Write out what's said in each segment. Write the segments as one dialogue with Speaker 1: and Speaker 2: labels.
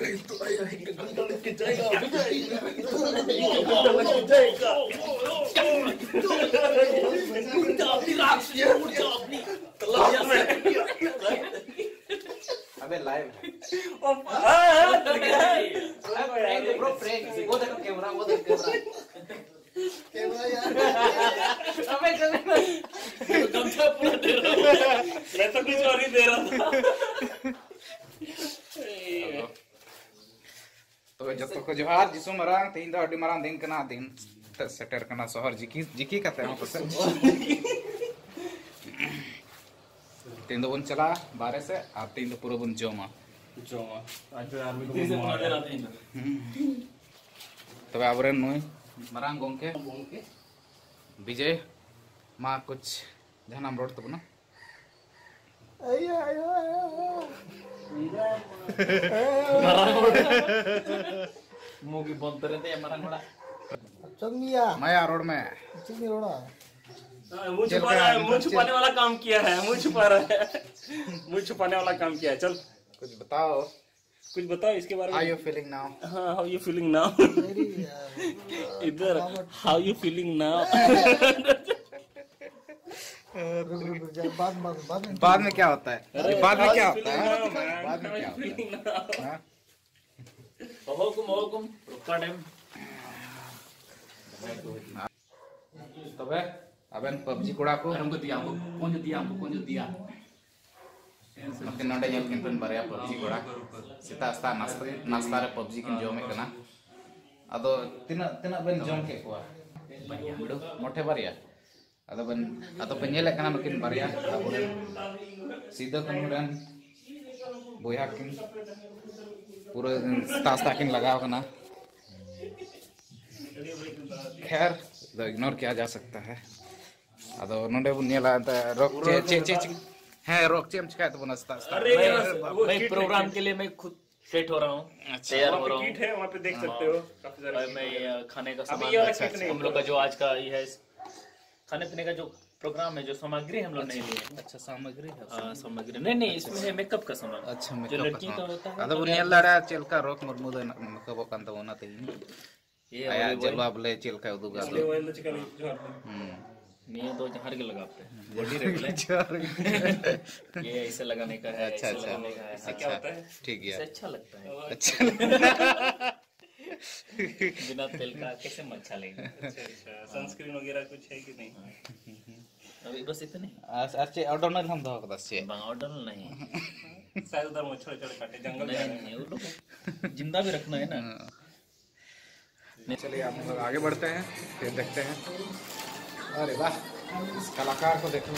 Speaker 1: कहीं तो आया है कि गंगा लेके जाएगा गंगा लेके जाएगा तलाश में
Speaker 2: अबे लाइव
Speaker 3: ब्रो फ्रेंड
Speaker 2: वो देखो कैमरा वो देखो कैमरा
Speaker 3: अबे चल। गमछा पूरा दे रहा
Speaker 1: मैं तो कुछ और ही दे रहा था।
Speaker 2: तो जब को जोहार जिसु मरांग तीन दो अडी मरांग दिन कना दिन त सेटर कना शहर जिकी जिकी कते हम पसे तीन दो बन चला बारे से आप तीन दो पूरा बन जोमा।
Speaker 1: जो आज तो आर्मी को
Speaker 3: पूरा दे। रहा
Speaker 2: तबे आबरे नुई मरांग गोंके विजय माँ कुछ जहानाम रोड
Speaker 3: करे
Speaker 4: चंगिया
Speaker 2: माया रोड में
Speaker 4: चिंगी रोड़ा
Speaker 1: मुँह छुपा रहा है मुँह छुपाने वाला काम किया है मुँह छुपा रहा है मुँह छुपाने वाला काम किया है चल
Speaker 2: कुछ बताओ
Speaker 1: कुछ बताओ इसके बारे
Speaker 2: हाउ यू फीलिंग नाउ
Speaker 1: हाँ हाउ यू फीलिंग नाउ इधर हाउ यू फीलिंग नाउ
Speaker 4: बाद बाद बाद में
Speaker 2: बाद में क्या होता है बाद में क्या होता है बाद में क्या होता है हाँ?
Speaker 3: हुकुम हुकुम टाइम
Speaker 2: तबे अबेन पबजी कोड़ा को
Speaker 3: हमको दिया हमको कौन जो दिया हमको कौन जो दिया
Speaker 2: Makin नोडे ñel kin pen barya PUBG koड़ा sita sta nasta nasta re PUBG kin jome kana ado tina tina ben jom ke kuwa bidu mote barya ado ben ado ben nyele kana mungkin barya aburen sida kemudian boya kin पूरा sta kin लगाव खैर ignore किया जा सकता है। अदो नोडे बुन नेला रोक चे चे चे चे है रोक चे हम चिकाय तो बनस्ता
Speaker 1: अरे
Speaker 3: मैं प्रोग्राम के लिए मैं खुद सेट हो रहा हूँ। तैयार हो रहा
Speaker 1: वहाँ पे किट
Speaker 3: हूँ।
Speaker 1: है वहाँ पे देख सकते हो काफ़ी सारे
Speaker 3: मैं खाने का सामान हम लोग का जो आज का ये है खाने पीने का जो प्रोग्राम है जो सामग्री हम लोग नहीं लिए।
Speaker 2: अच्छा सामग्री है
Speaker 3: हाँ, सामग्री। नहीं नहीं इसमें है मेकअप का सामान।
Speaker 2: अच्छा
Speaker 3: जो
Speaker 2: मेकअप
Speaker 3: लड़की का होता है
Speaker 2: अदो बुनिया लड़ा चेलका रोक मुरमुद मेकअप कांता होना ते
Speaker 3: ये
Speaker 2: आया
Speaker 3: वाले
Speaker 2: जवाब ले चेलका उदुगा
Speaker 1: इसलिए वो इंद्र चिकन जो
Speaker 2: हम्म।
Speaker 3: ये दो जहर के लगाते हैं। बॉडी रख ले। ये ऐसे लगाने का है
Speaker 2: अच्छा
Speaker 3: ऐसे
Speaker 2: अच्छा।
Speaker 3: लगाने का है। ऐसे
Speaker 1: क्या होता है?
Speaker 2: ठीक है।
Speaker 3: अच्छा लगता है।
Speaker 2: अच्छा
Speaker 3: बिना तेल का कैसे में अच्छा लगेगा
Speaker 1: अच्छा अच्छा। सनस्क्रीन वगैरह कुछ है कि नहीं?
Speaker 3: अभी बस इतने
Speaker 2: अच्छे ऑर्डर नहीं हम दो कदा से
Speaker 3: बांग ऑर्डर नहीं।
Speaker 1: शायद उधर मच्छर काटे जंगल
Speaker 3: नहीं
Speaker 1: में
Speaker 3: नहीं वो लोग ज़िंदा भी रखना है ना।
Speaker 2: चलिए हम लोग आगे बढ़ते हैं फिर देखते हैं। अरे वाह इस कलाकार को देखो।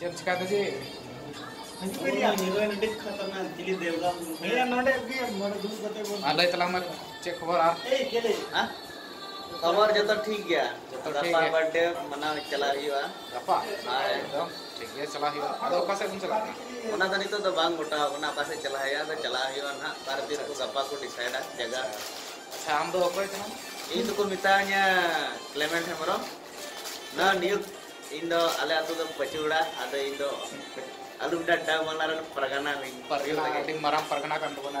Speaker 2: चल जी
Speaker 4: की मोर दूर बते बोल
Speaker 2: हाँ। ले चला मैं चेक खबर आ
Speaker 4: ए केले
Speaker 5: खबर ᱠᱷᱚᱵᱚᱨ
Speaker 2: ᱡᱚᱛᱚ ᱴᱷᱤᱠ
Speaker 5: ᱜᱮᱭᱟ
Speaker 2: ᱜᱟᱯᱟ
Speaker 5: ᱵᱟᱨᱰᱮ ᱢᱟᱱᱟᱣ ᱪᱟᱞᱟᱜ ᱦᱩᱭᱩᱜᱼᱟ
Speaker 2: ᱜᱟᱯᱟ
Speaker 5: ᱦᱳᱭ
Speaker 2: ᱴᱷᱤᱠ ᱜᱮᱭᱟ ᱪᱟᱞᱟᱜ ᱦᱩᱭᱩᱜᱼᱟ ᱟᱫᱚ ᱚᱠᱟ ᱥᱮᱫ ᱵᱚᱱ ᱪᱟᱞᱟᱜᱼᱟ
Speaker 5: ᱚᱱᱟ ᱫᱚ ᱱᱤᱛᱚᱜ ᱫᱚ ᱵᱟᱝ ᱜᱚᱴᱟᱣ ᱠᱟᱱᱟ ᱚᱠᱟ ᱥᱮᱫ ᱪᱟᱞᱟᱜ ᱦᱩᱭᱩᱜᱼᱟ ᱟᱫᱚ ᱪᱟᱞᱟᱜ ᱦᱩᱭᱩᱜᱼᱟ ᱱᱟᱦᱟᱜ ᱵᱟᱨ ᱫᱤᱱ ᱠᱚ ᱜᱟᱯᱟ ᱠᱚ ᱰᱤᱥᱟᱭᱤᱰᱟ ᱡᱟᱭᱜᱟ
Speaker 2: ᱟᱪᱪᱷᱟ ᱟᱢ ᱫᱚ ᱚᱠᱚᱭ ᱠᱟᱱᱟᱢ
Speaker 5: ᱤᱧ ᱫᱚᱠᱚ ᱢᱮᱛᱟᱹᱧᱟ ᱠᱞᱮᱢᱮᱱᱴ ᱦᱮᱢᱵᱨᱚᱢ ᱱᱟ ᱱᱤᱭᱩᱡ ᱤᱧ ᱫᱚ ᱟᱞᱮ ᱟᱛᱳ ᱫᱚ ᱯᱟᱹᱪᱩᱲᱟ ᱟᱫᱚ ᱤᱧ ᱫᱚ ᱟᱞᱩᱢᱰᱟ ᱰᱟᱣᱢᱟᱞᱟ ᱨᱮᱱ ᱯᱟᱨᱜᱟᱱᱟ ᱢᱤᱧ ᱯᱟᱨᱜᱟᱱᱟ ᱟᱹᱰᱤ ᱢᱟᱨᱟᱝ ᱯᱟᱨᱜᱟᱱᱟ ᱠᱟᱱ
Speaker 1: ᱛᱟᱵᱚᱱᱟ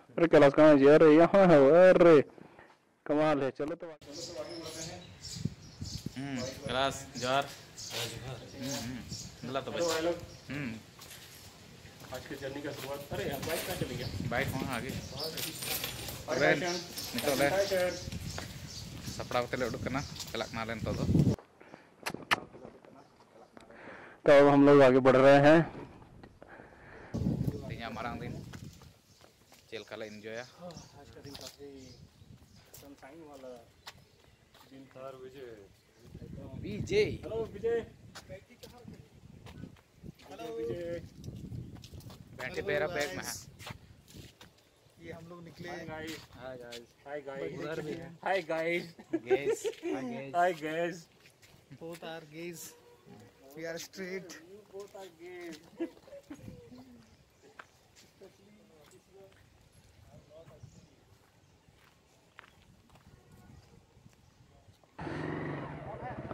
Speaker 1: अरे कैलाश कहाँ है? अरे यहाँ है अरे कमाल है। चलो तो
Speaker 2: हम्म क्लास जार। हम्म तो बस हम्म।
Speaker 1: आज की जर्नी का शुरुआत अरे यार बाइक कहाँ चली गया?
Speaker 2: बाइक वहाँ आगे। निकल ले सपड़ा बतले उड़क करना चलक ना लेन तो
Speaker 1: तो अब हम लोग आगे बढ़ रहे हैं
Speaker 2: तिया मारांग दिन चल कला एंजॉय
Speaker 1: आज का दिन काफ़ी सनशाइन वाला दिन था। विजय।
Speaker 2: विजय।
Speaker 1: हेलो। विजय
Speaker 2: घंटे पेरा बैग में है।
Speaker 4: ये हम लोग निकले।
Speaker 1: Hi guys hi guys
Speaker 2: guys
Speaker 1: hi guys
Speaker 4: both are gays we are straight.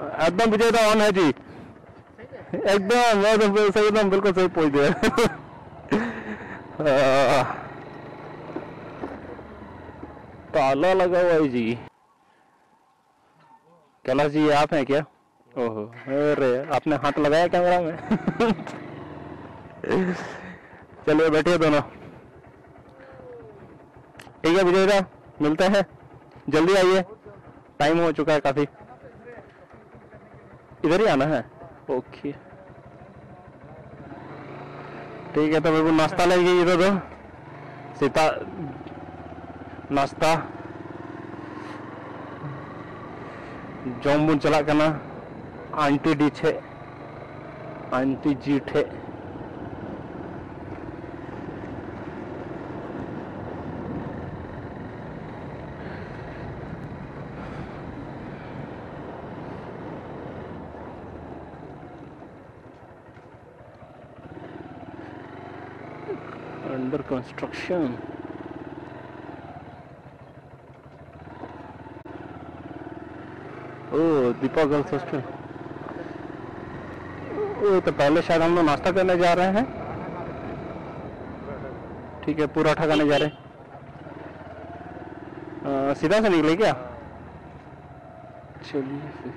Speaker 6: एकदम विजय तो ऑन है जी एकदम एकदम सही एकदम बिल्कुल सही पहुँच गया ताला लगा हुआ है जी कैलाश जी, आप हैं क्या? ओहो, अरे, आपने हाथ लगाया कैमरा में? चलिए, बैठिए दोनों। ठीक है, विजय दा, मिलते हैं। जल्दी आइए। टाइम हो चुका है काफ़ी। इधर ही आना है। ओके। ठीक है तो मेरे को नाश्ता लेगी इधर दो। सीता, नाश्ता। जो बुन चला आंटी डी छे। आंटी जी ठे under construction. Oh, Deepa girls hostel ओ तो पहले शायद हम लोग नाश्ता करने जा रहे हैं। ठीक है पूरा ठगाने जा रहे हैं। सीधा से निकले क्या? चलिए फिर।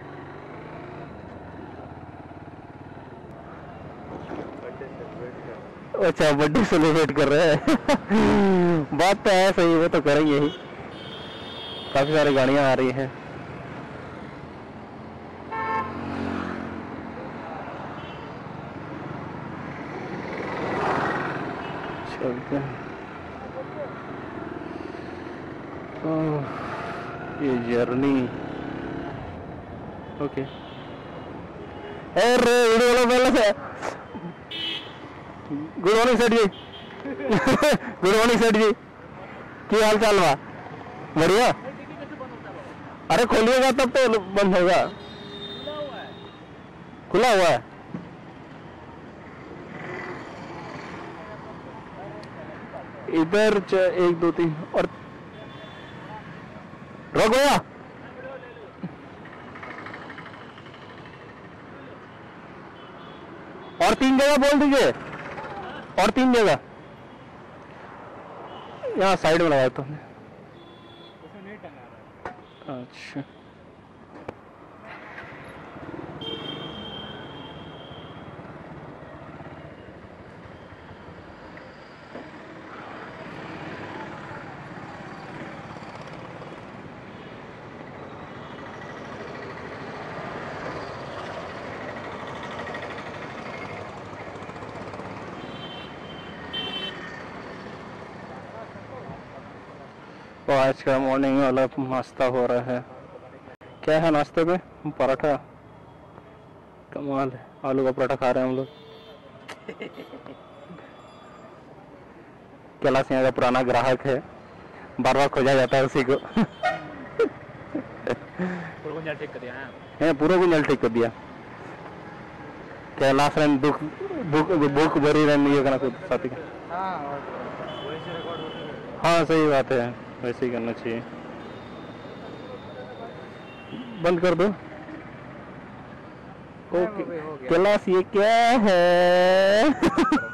Speaker 6: अच्छा बर्थडे सेलिब्रेट कर रहे हैं। बात तो है, सही, वो तो करेंगे ही। काफ़ी सारी गाड़ियाँ आ रही हैं। चलते ये जर्नी। ओके। अरे, वीडियो वाला, पहले से गुड मॉर्निंग सेठ जी। गुड मॉर्निंग सेठ जी। की हाल चाल बा? बढ़िया? अरे खोलिएगा तब तो बंद होगा। खुला हुआ है। इधर एक, दो, तीन, और रोक गया और तीन जगह बोल दीजिए। और तीन जगह। यहाँ साइड में लगाया तो हमने। अच्छा। तो आज का मॉर्निंग वाला नाश्ता हो रहा है। क्या है नाश्ते में? पराठा। कमाल है। आलू का पराठा खा रहे हैं हम लोग। कैलाश यहाँ का पुराना ग्राहक है। बार बार खोजा जाता है उसी को। पूरा गुंजल ठीक कर दिया कैलाश रन दुख भूख भूख भरी रन ये करना खुद साथी का हाँ सही बात है। वैसे ही करना चाहिए। बंद कर दो। ओके। क्लास ये क्या है?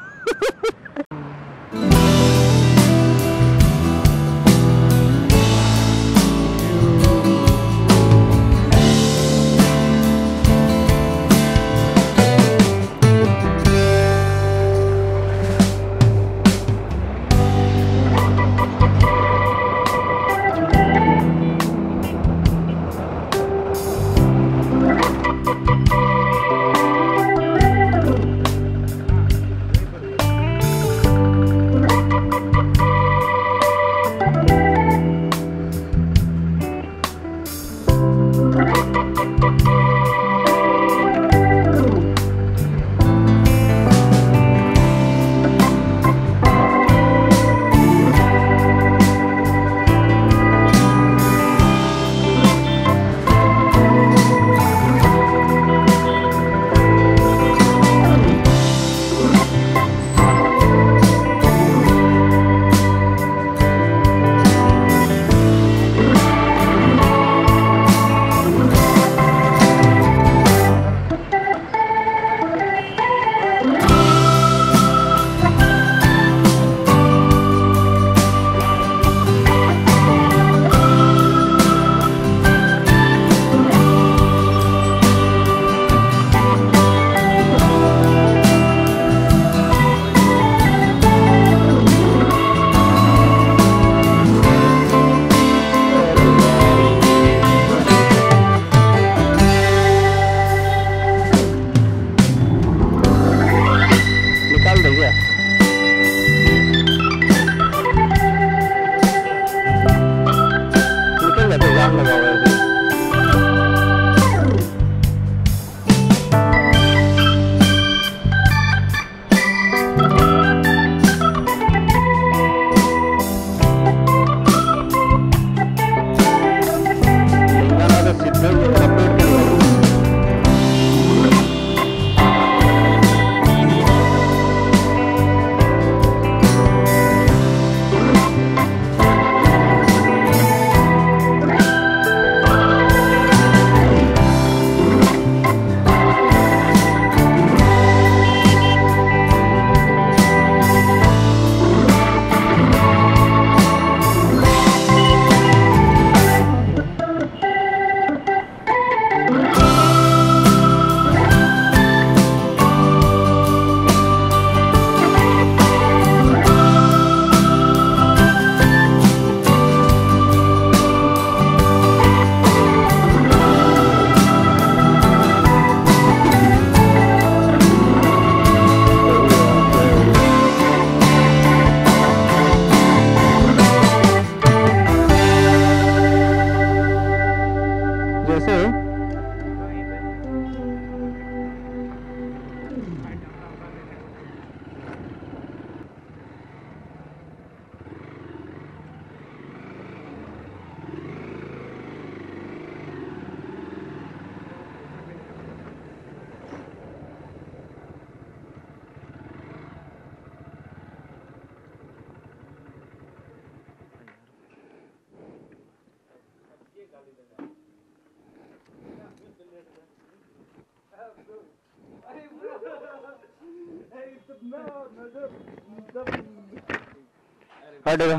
Speaker 6: हटेगा।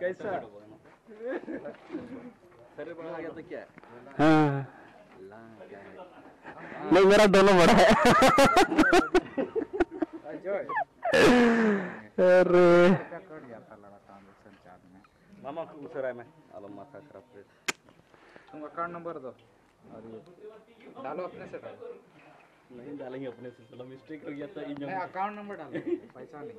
Speaker 4: कैसा?
Speaker 6: हाँ। नहीं मेरा दोनों बड़ा है। अरे।
Speaker 4: मामा उसराय में। आलो माथा खराब कर
Speaker 2: तुम अकाउंट नंबर दो। और ये डालो अपने से। डालो
Speaker 4: नहीं डालेंगे अपने से चलो मिस्टेक हो गया था इन
Speaker 2: अकाउंट नंबर डालो। पैसा नहीं।